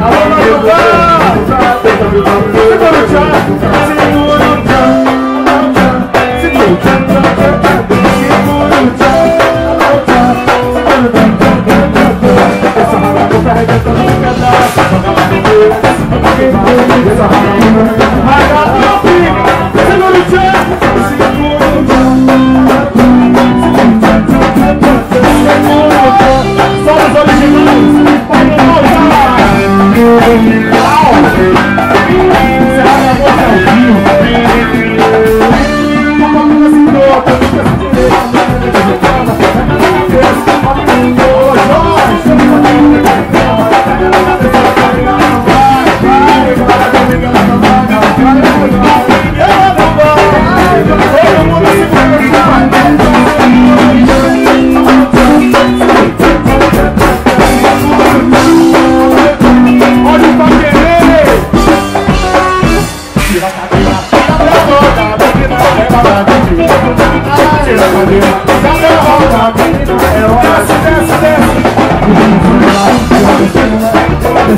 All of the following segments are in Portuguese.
Alô, Machucão! Never back,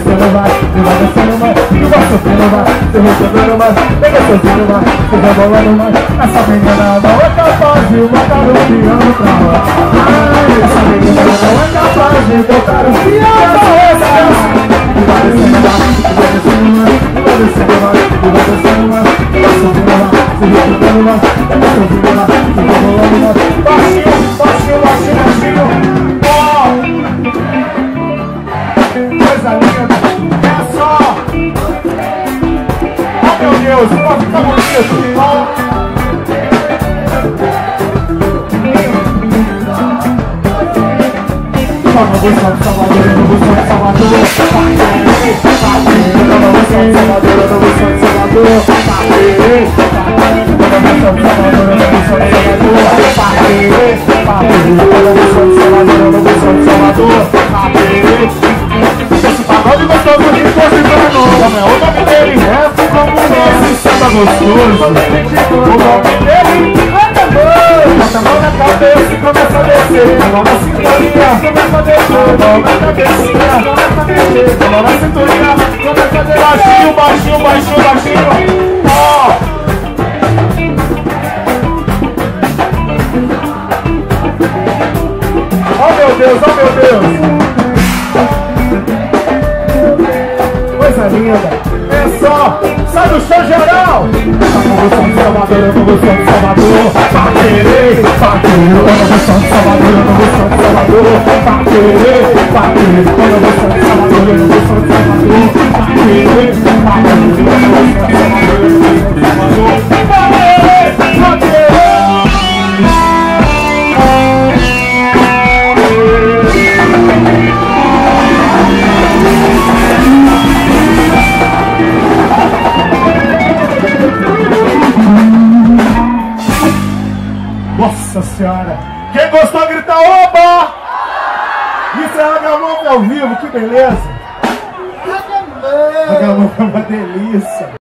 never back, never back. Vai sofrendo, vai, tu vai sofrendo, vai, vem sofrendo, vai, tu vai bolando, vai, essa menina não é capaz de botar o piano pra lá. Essa menina não é capaz de botar o piano pra lá. Vai baixinho, baixinho, baixinho, baixinho, ó. Coisa linda, Deus, pode ficar bonito. Ó. Toma busca de Salvador, eu não não busco de Salvador, eu não não busco de Salvador, eu não não busco de Salvador, eu não busco de Salvador. Esse pagode gostoso de Como é o nome dele? É como esse samba gostoso O nome dele é tambor Bota a mão na cabeça e começa a descer A mão na cinturinha, começa a descer A mão na cabecinha, começa a descer A mão na cinturinha, começa a descer Baixinho, baixinho, baixinho, baixinho Ó Oh meu Deus, oh meu Deus coisa linda. É só, sai do chão geral. Convulsão de Salvador, convulsão de Salvador. Querer. A convulsão de Salvador, convulsão de Salvador. Pra querer, Nossa senhora! Quem gostou, grita oba! Isso é Agamão ao vivo, que beleza! Agamão é uma delícia!